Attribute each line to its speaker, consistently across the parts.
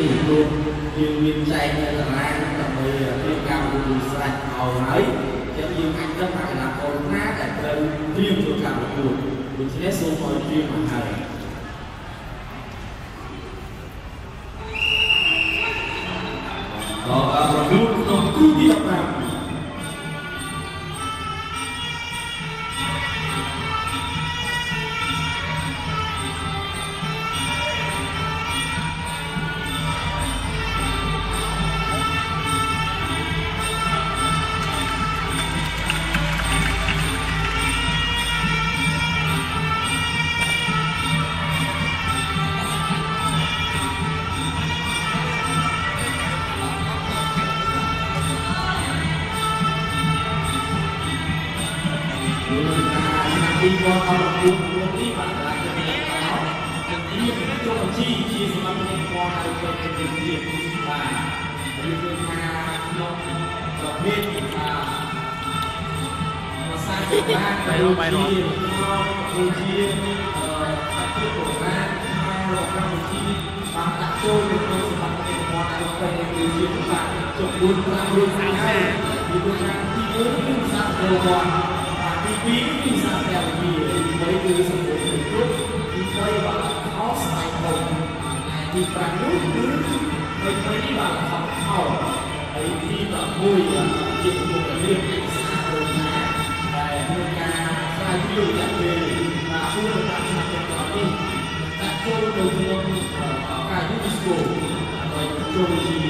Speaker 1: នេះព្រោះយើងមានចែកនៅតារាងដើម្បីរៀបការប្រគួតស្រេចឲ្យហើយចឹងយើងអាចដឹងថាកីឡាករណាដែលត្រូវត្រៀមធ្វើការប្រកួតដូច្នេះសូមឲ្យត្រៀមមកហើយតើប្រកួតក្នុងគូទី15 ពីវត្តអរគុណនេះបាទកន្លងទៅនេះបាទជំនាញចុះបញ្ជីជាសម្រាប់អ្នកពណ៌ឲ្យទៅទៅទៀតបាទឬគឺថាក្នុងប្រភេទបាទភាសាបានទៅជាគឺជាអឺទៅប្រមាណមកកម្ពុជាបានដាក់ចូលនៅក្នុងសម្បត្តិនៃពណ៌ឲ្យទៅគឺជាបាទចុះ4 5រឿងហើយពីព្រោះថាទី1គឺសាស្ត្រពលទី2គឺសារតែវិទ្យា quý vị ra đèo vì đây mới cứ sống với người quốc đi quay vào outside home thì và lúc cứ mình mới đi vào học hậu ấy khi mà vui là chuyện của cái việc xa rồi nhà và người ta ra đầu tiên cả những school rồi cô đi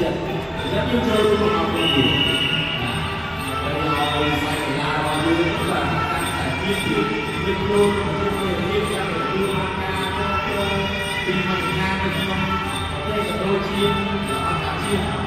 Speaker 1: trận rất yêu chơi với học cầu thủ đây là ông phải là họ cũng là các tài viên thì nhưng luôn nhưng người yêu ra để đưa hoa ca cho vì mặt nga bên trong đây là đôi chim là hoa chim